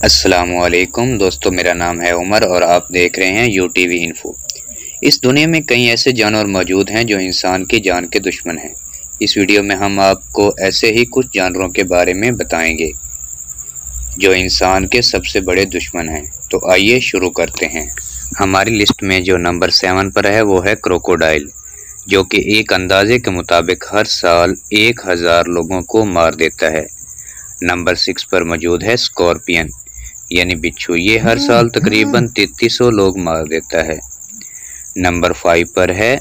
असलकुम दोस्तों, मेरा नाम है उमर और आप देख रहे हैं यू टी वी इन्फो इस दुनिया में कई ऐसे जानवर मौजूद हैं जो इंसान की जान के दुश्मन हैं। इस वीडियो में हम आपको ऐसे ही कुछ जानवरों के बारे में बताएँगे, जो इंसान के सबसे बड़े दुश्मन हैं। तो आइए शुरू करते हैं। हमारी लिस्ट में जो नंबर सेवन पर है, वो है क्रोकोडाइल, जो कि एक अंदाजे के मुताबिक हर साल एक हज़ार लोगों को मार देता है। नंबर सिक्स पर मौजूद है स्कॉर्पियन यानी बिच्छू ये हर साल तकरीबन तैतीस सौ लोग मार देता है। नंबर फाइव पर है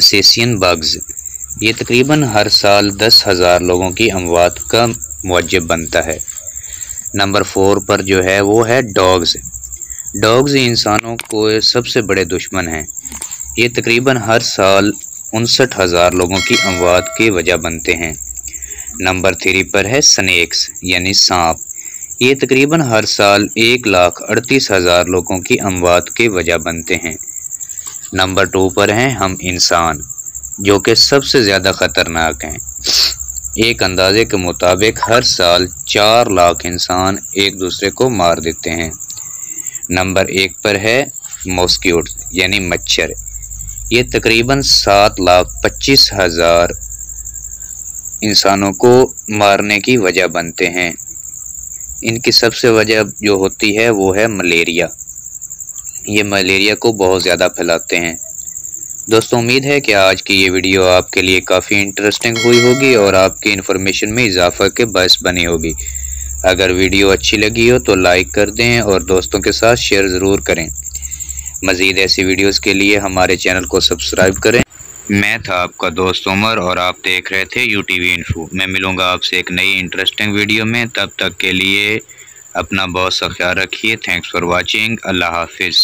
सेसियन बग्स। ये तकरीबन हर साल दस हज़ार लोगों की अमवात का मुजब बनता है। नंबर फोर पर जो है वो है डॉग्स। डॉग्स इंसानों को सबसे बड़े दुश्मन हैं। ये तकरीबन हर साल उनसठ हज़ार लोगों की अमवात की वजह बनते हैं। नंबर थ्री पर है स्नैक्स यानी सांप। ये तकरीबन हर साल एक लाख अड़तीस हज़ार लोगों की अमवात के वजह बनते हैं। नंबर टू पर हैं हम इंसान, जो कि सबसे ज़्यादा ख़तरनाक हैं। एक अंदाजे के मुताबिक हर साल चार लाख इंसान एक दूसरे को मार देते हैं। नंबर एक पर है मॉस्क्यूट यानी मच्छर। ये तकरीबन सात लाख पच्चीस हज़ार इंसानों को मारने की वजह बनते हैं। इनकी सबसे वजह जो होती है, वो है मलेरिया। ये मलेरिया को बहुत ज़्यादा फैलाते हैं। दोस्तों, उम्मीद है कि आज की ये वीडियो आपके लिए काफ़ी इंटरेस्टिंग हुई होगी और आपकी इन्फॉर्मेशन में इजाफा के बायस बनी होगी। अगर वीडियो अच्छी लगी हो तो लाइक कर दें और दोस्तों के साथ शेयर ज़रूर करें। मज़ीद ऐसी वीडियोज़ के लिए हमारे चैनल को सब्सक्राइब करें। मैं था आपका दोस्त उमर और आप देख रहे थे यू टी वी इन्फो मैं मिलूँगा आपसे एक नई इंटरेस्टिंग वीडियो में। तब तक के लिए अपना बहुत सा ख्याल रखिए। थैंक्स फॉर वाचिंग अल्लाह हाफिज़।